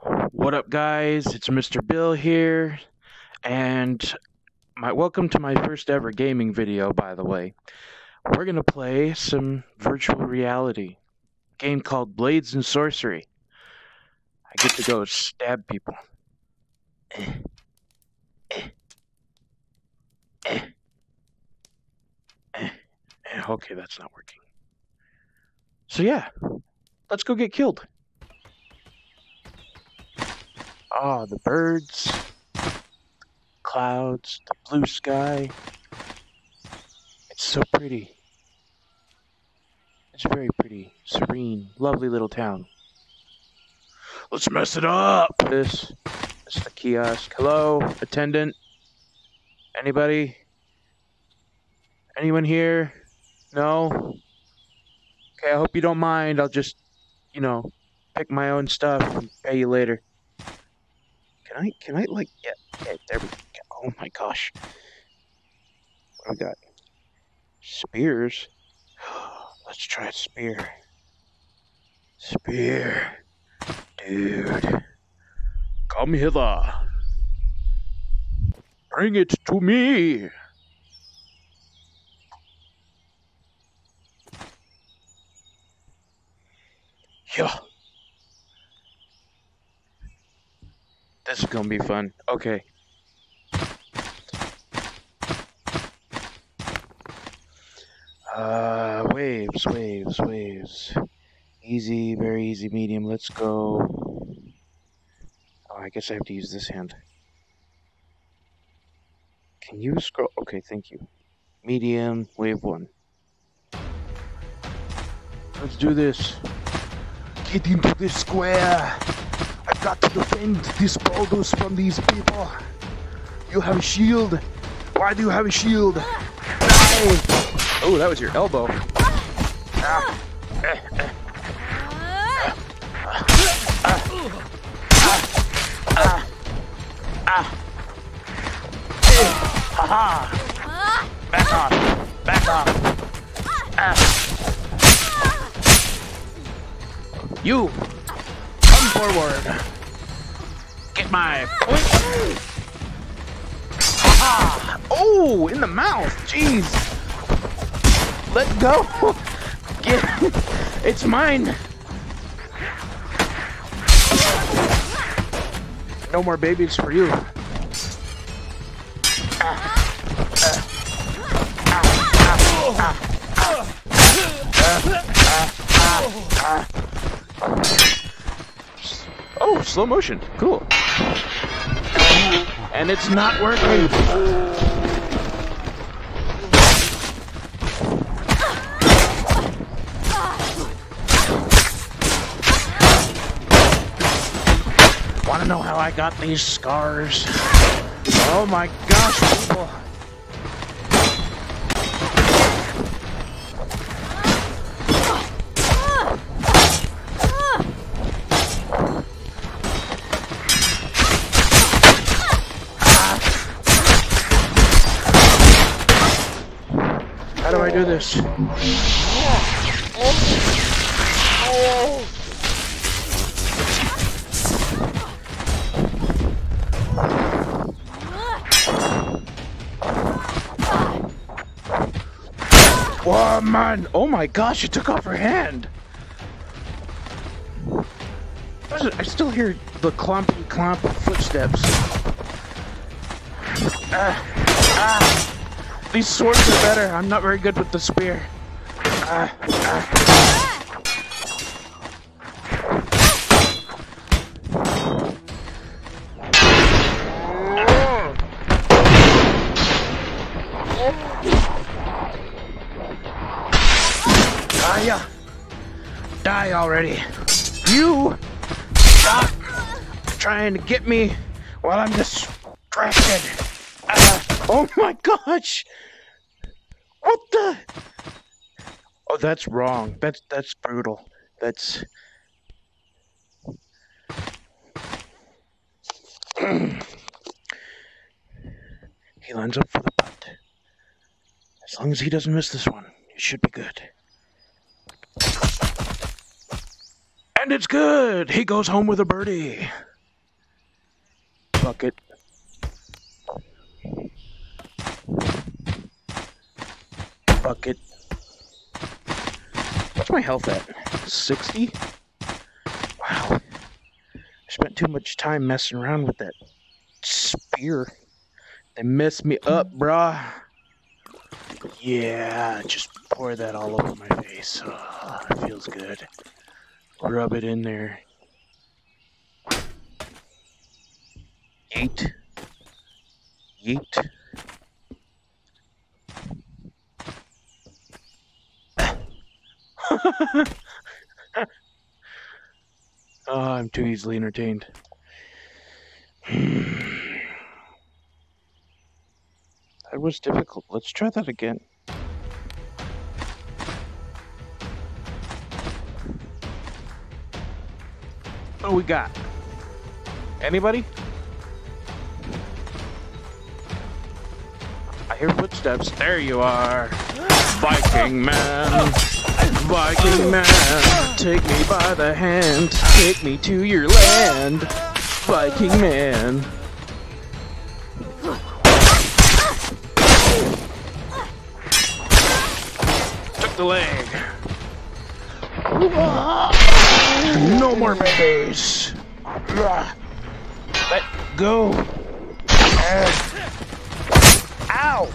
What up, guys? It's Mr. Bill here, and my welcome to my first ever gaming video. By the way, we're gonna play some virtual reality game called Blades and Sorcery. I get to go stab people. Eh. Eh. Eh. Eh. Eh. Okay, that's not working. So yeah, let's go get killed. Ah, the birds, clouds, the blue sky. It's so pretty. It's very pretty, serene, lovely little town. Let's mess it up. This, this is the kiosk. Hello, attendant. Anybody? Anyone here? No. Okay, I hope you don't mind. I'll just, you know, pick my own stuff and pay you later. Can I, can I, like, yeah, yeah there we go. Oh my gosh. What I got? Spears? Let's try a spear. Spear. Dude. Come hither. Bring it to me. Yeah. This is gonna be fun. Okay. Uh, waves, waves, waves. Easy, very easy, medium. Let's go. Oh, I guess I have to use this hand. Can you scroll? Okay, thank you. Medium, wave one. Let's do this. Get into the square. I've got to defend this Baldus from these people. You have a shield. Why do you have a shield? Oh, that was your elbow. Back off! Back off! You! Forward! Get my point! Oh! In the mouth! Jeez! Let go! Get... It's mine! No more babies for you. Slow motion. Cool. And it's not working. Want to know how I got these scars? Oh my I do this? Man! Oh my gosh, it took off her hand! I still hear the clumpy clomp footsteps. Ah, ah. These swords are better. I'm not very good with the spear. Ah, ah. Ah. Die already. You stop trying to get me while I'm distracted. Ah. Oh my gosh! What the? Oh, that's wrong. That's that's brutal. That's. he lines up for the putt. As long as he doesn't miss this one, it should be good. And it's good! He goes home with a birdie. Fuck it. Fuck it. What's my health at? 60? Wow. I spent too much time messing around with that spear. They messed me up, brah. Yeah, just pour that all over my face. Oh, it feels good. Rub it in there. Yeet. Yeet. Oh, I'm too easily entertained. that was difficult. Let's try that again. What do we got? Anybody? I hear footsteps. There you are. Viking man. Viking man. Take me by the hand. Take me to your land. Viking man. Took the leg. No more babies. Let go. Ow!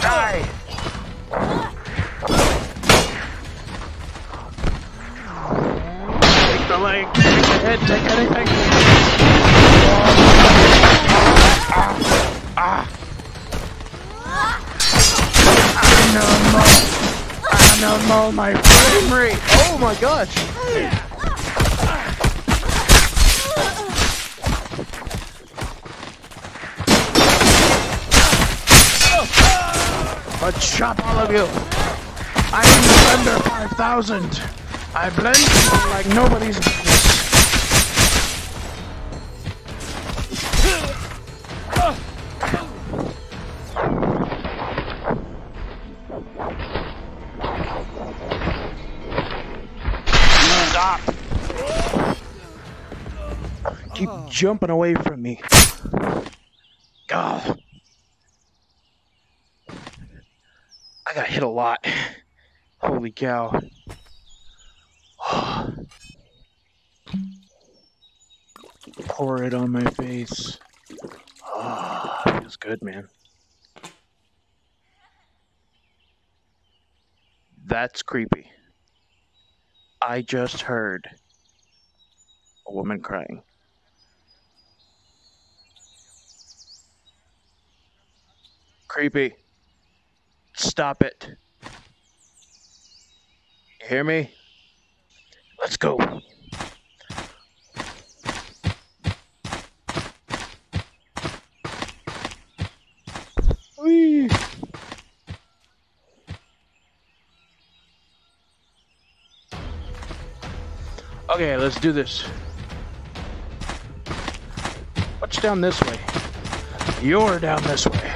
Die! The leg, take the head, take anything. Ah! Animal! Animal, my frame rate! Oh my gosh! I'll chop all of you. I'm Blender 5000. I blend like nobody's business. Stop. Keep jumping away from me. God. I got hit a lot. Holy cow. Pour it on my face. Ah, Oh, feels good, man. That's creepy. I just heard a woman crying. Creepy. Stop it. You hear me? Let's go. Okay, let's do this. What's down this way? You're down this way.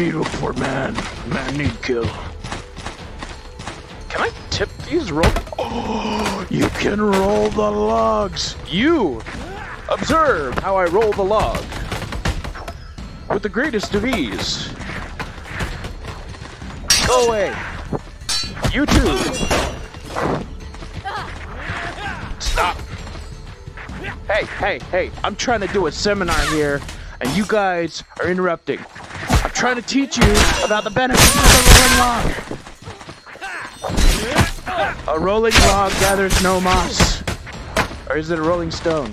Meal for man. Man need kill. Can I tip these rope? Oh, you can roll the logs. You observe how I roll the log with the greatest of ease. Go away. You too. Stop. Hey, hey, hey, I'm trying to do a seminar here, and you guys are interrupting. Trying to teach you about the benefits of a rolling log. A rolling log gathers no moss. Or is it a rolling stone?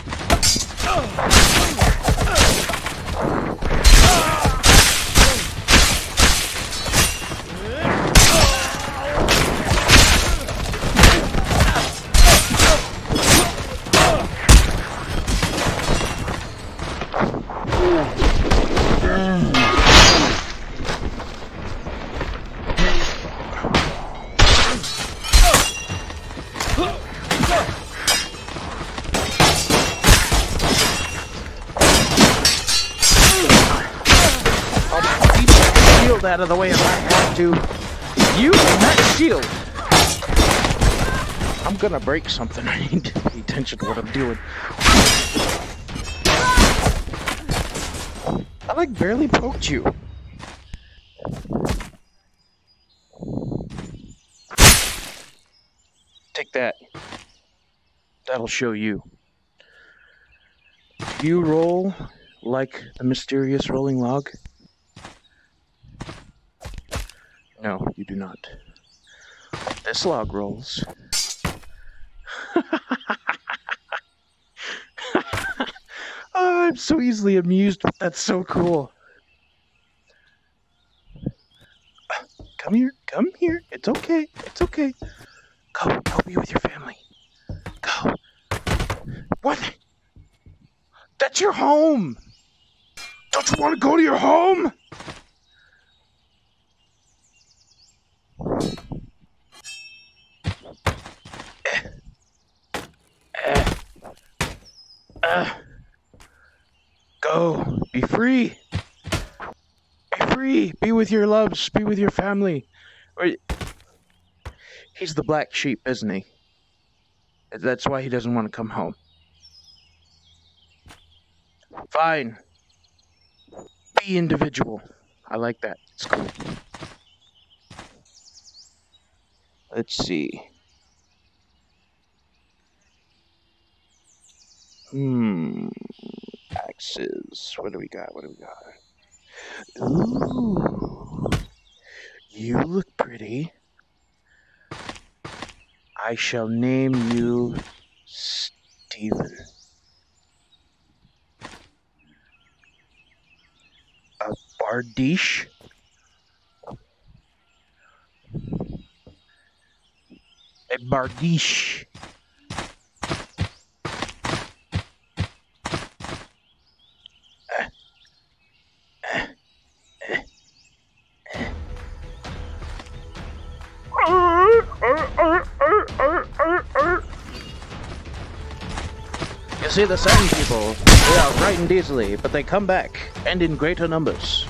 That shield! I'm gonna break something. I need to pay attention to what I'm doing. I like barely poked you. Take that. That'll show you. You roll like the mysterious rolling log? No, you do not. This log rolls. oh, I'm so easily amused. That's so cool. Come here, come here. It's okay, it's okay. Go, go be with your family. Go. What? That's your home! Don't you want to go to your home? Go. Be free. Be free. Be with your loves. Be with your family. He's the black sheep, isn't he? That's why he doesn't want to come home. Fine. Be individual. I like that. It's cool. Let's see. Hmm. Axes. What do we got? What do we got? Ooh. You look pretty. I shall name you Stephen. A Bardiche? A Bardiche. You see, the sand people, they are frightened easily, but they come back, and in greater numbers.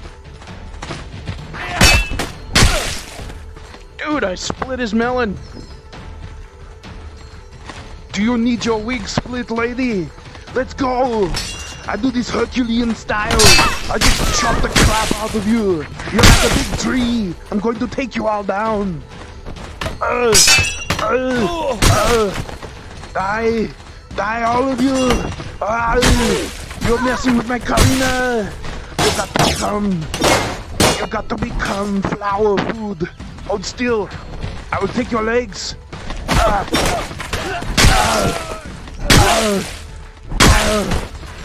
Dude, I split his melon! Do you need your wig split, lady? Let's go! I do this Herculean style. I just chop the crap out of you. You're like a big tree. I'm going to take you all down. Uh, uh, uh, die. Die, all of you. Uh, you're messing with my Karina. You got to become. You got to become flower food. Hold still. I will take your legs. Uh.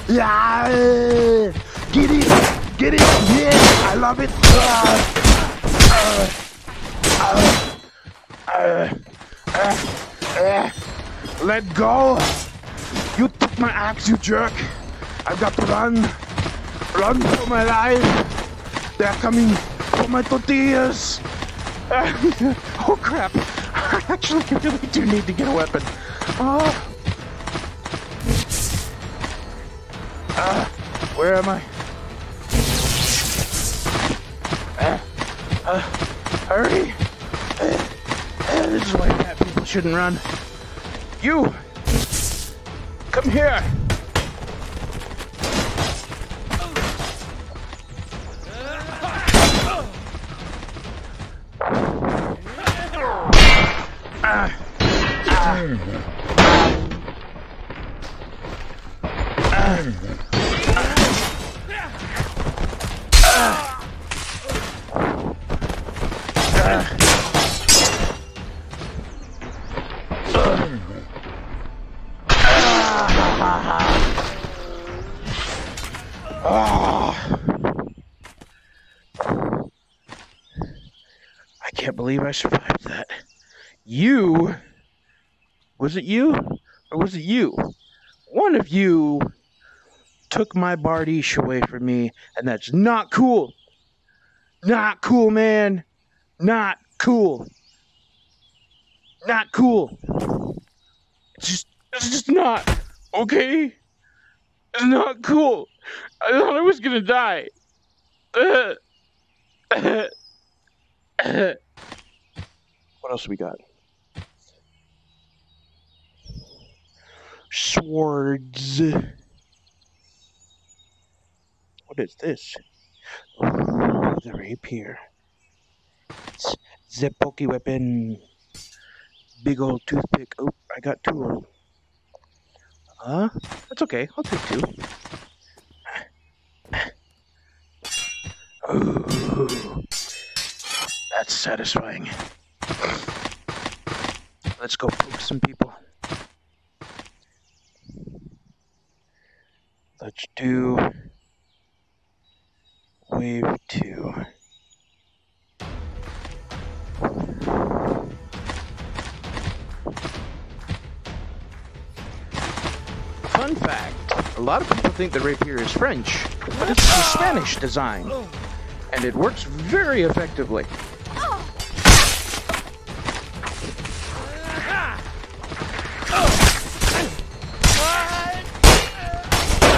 Yeah, get it, get it, yeah, I love it. Uh, uh, uh, let go. You took my axe, you jerk. I've got to run, run for my life. They're coming for my tortillas. oh crap! I actually really do need to get a weapon. Oh. Uh, where am I? Uh, uh, hurry! This is why fat people shouldn't run. You! Come here! Believe I survived that. You? Was it you? Or was it you? One of you took my Bardiche away from me, and that's not cool. Not cool, man. Not cool. Not cool. It's just, it's just not okay. It's not cool. I thought I was gonna die. what else we got? Swords. What is this? Oh, the rapier. It's the poke weapon. Big old toothpick. Oh, I got two of them. Huh? That's okay. I'll take two. Ooh, that's satisfying. Let's go poke some people. Let's do wave two. Fun fact, a lot of people think the rapier is French, but it's a Spanish design, and it works very effectively.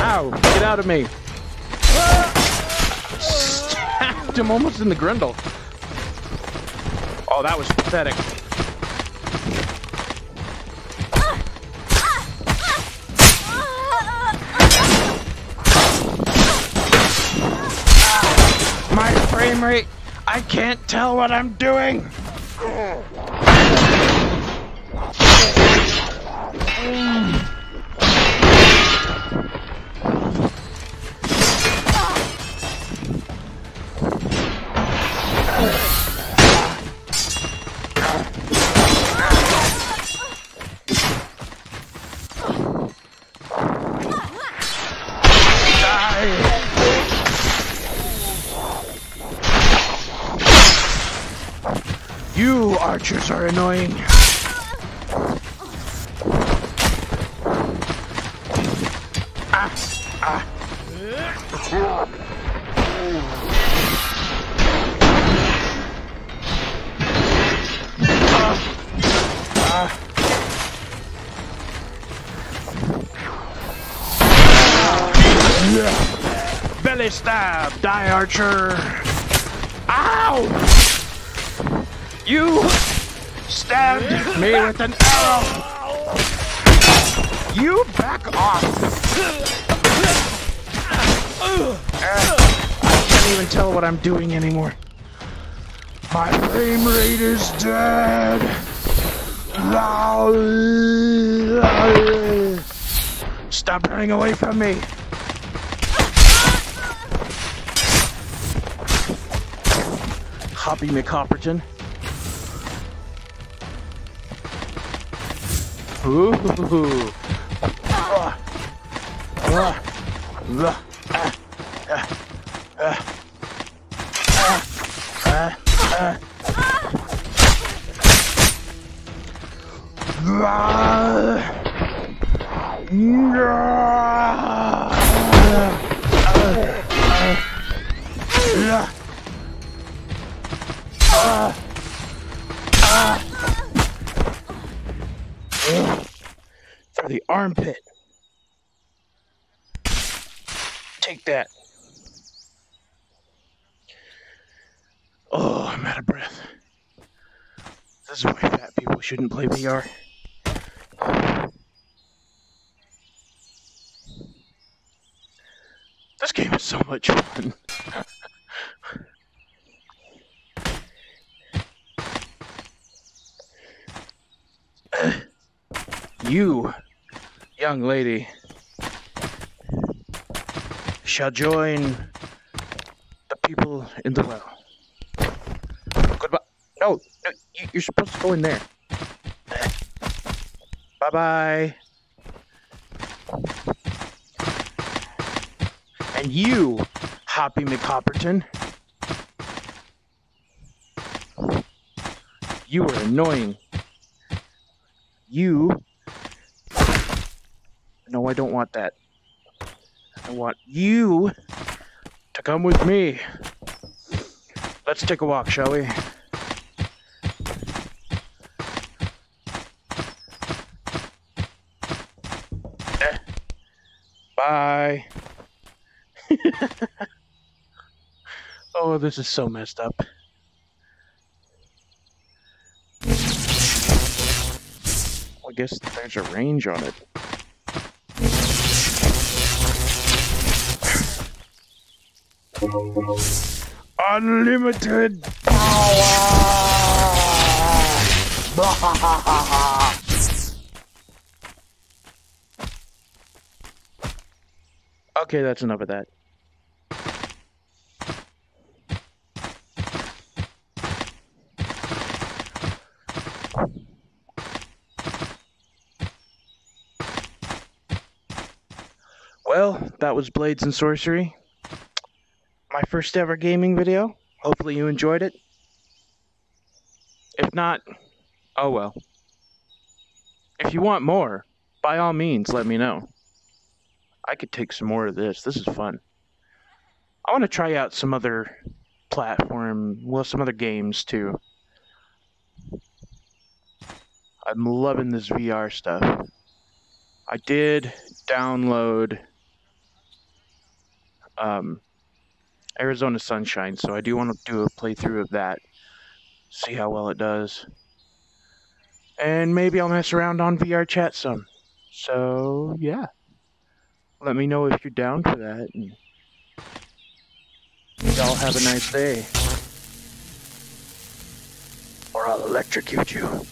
Ow, get out of me. Stabbed him almost in the grundle. Oh, that was pathetic. My frame rate, I can't tell what I'm doing. You archers are annoying. Ah, ah. Ah, ah. Yeah. Belly stab, die archer. You stabbed me with an arrow. You back off. I can't even tell what I'm doing anymore. My frame rate is dead. Stop running away from me. Hoppy McHopperton. Ooh. Yeah! Armpit. Take that. Oh, I'm out of breath. This is why fat people shouldn't play VR. This game is so much fun. you, young lady, shall join the people in the well. Goodbye. No, no you- you're supposed to go in there. Bye bye. And you, Hoppy McHopperton, you are annoying. You. No, I don't want that. I want you to come with me. Let's take a walk, shall we? Eh. Bye. oh, this is so messed up. I guess there's a range on it. Unlimited power! okay, that's enough of that. Well, that was Blades and Sorcery my first ever gaming video. Hopefully you enjoyed it. If not, oh well. If you want more, by all means, let me know. I could take some more of this. This is fun. I want to try out some other platform, well, some other games too. I'm loving this VR stuff. I did download um, Arizona Sunshine, so I do want to do a playthrough of that. See how well it does. And maybe I'll mess around on VR chat some. So, yeah. Let me know if you're down for that. Y'all have a nice day. Or I'll electrocute you.